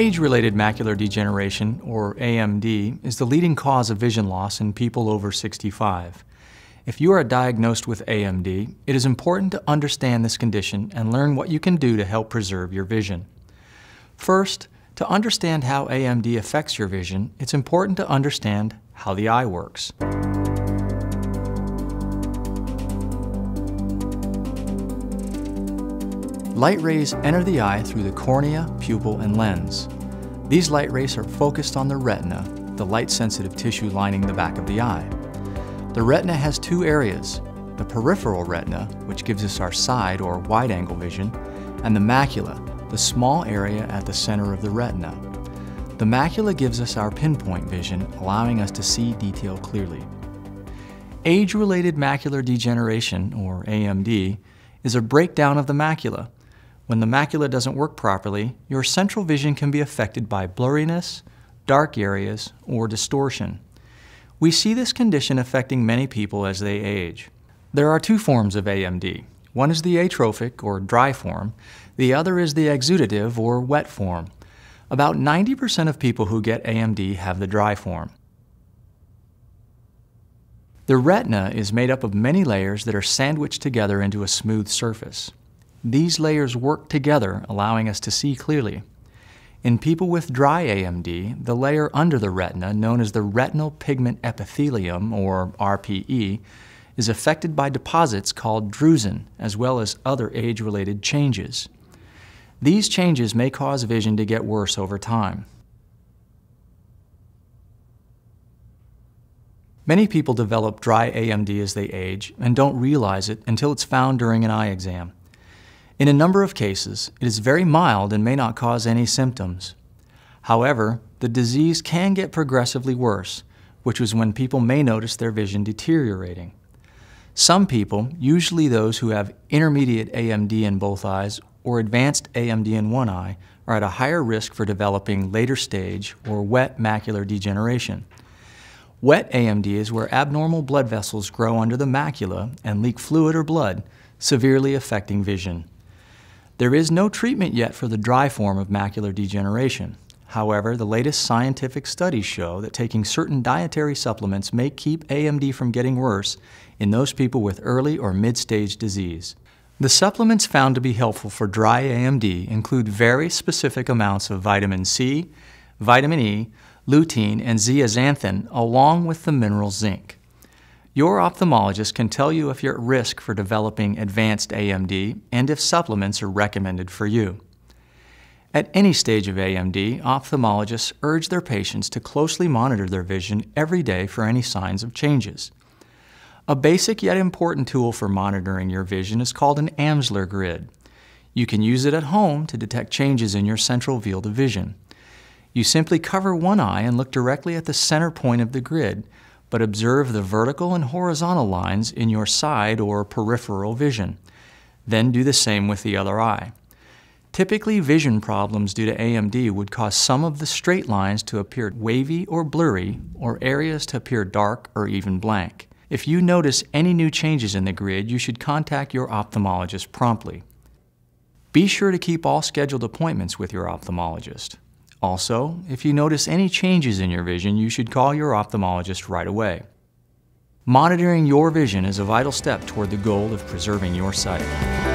Age-related macular degeneration, or AMD, is the leading cause of vision loss in people over 65. If you are diagnosed with AMD, it is important to understand this condition and learn what you can do to help preserve your vision. First, to understand how AMD affects your vision, it's important to understand how the eye works. Light rays enter the eye through the cornea, pupil, and lens. These light rays are focused on the retina, the light-sensitive tissue lining the back of the eye. The retina has two areas, the peripheral retina, which gives us our side or wide-angle vision, and the macula, the small area at the center of the retina. The macula gives us our pinpoint vision, allowing us to see detail clearly. Age-related macular degeneration, or AMD, is a breakdown of the macula, when the macula doesn't work properly, your central vision can be affected by blurriness, dark areas, or distortion. We see this condition affecting many people as they age. There are two forms of AMD. One is the atrophic, or dry form. The other is the exudative, or wet form. About 90% of people who get AMD have the dry form. The retina is made up of many layers that are sandwiched together into a smooth surface. These layers work together, allowing us to see clearly. In people with dry AMD, the layer under the retina, known as the retinal pigment epithelium, or RPE, is affected by deposits called drusen, as well as other age-related changes. These changes may cause vision to get worse over time. Many people develop dry AMD as they age and don't realize it until it's found during an eye exam. In a number of cases, it is very mild and may not cause any symptoms. However, the disease can get progressively worse, which is when people may notice their vision deteriorating. Some people, usually those who have intermediate AMD in both eyes or advanced AMD in one eye, are at a higher risk for developing later stage or wet macular degeneration. Wet AMD is where abnormal blood vessels grow under the macula and leak fluid or blood, severely affecting vision. There is no treatment yet for the dry form of macular degeneration. However, the latest scientific studies show that taking certain dietary supplements may keep AMD from getting worse in those people with early or mid-stage disease. The supplements found to be helpful for dry AMD include very specific amounts of vitamin C, vitamin E, lutein, and zeaxanthin, along with the mineral zinc. Your ophthalmologist can tell you if you're at risk for developing advanced AMD and if supplements are recommended for you. At any stage of AMD, ophthalmologists urge their patients to closely monitor their vision every day for any signs of changes. A basic yet important tool for monitoring your vision is called an Amsler grid. You can use it at home to detect changes in your central field of vision. You simply cover one eye and look directly at the center point of the grid, but observe the vertical and horizontal lines in your side or peripheral vision. Then do the same with the other eye. Typically, vision problems due to AMD would cause some of the straight lines to appear wavy or blurry, or areas to appear dark or even blank. If you notice any new changes in the grid, you should contact your ophthalmologist promptly. Be sure to keep all scheduled appointments with your ophthalmologist. Also, if you notice any changes in your vision, you should call your ophthalmologist right away. Monitoring your vision is a vital step toward the goal of preserving your sight.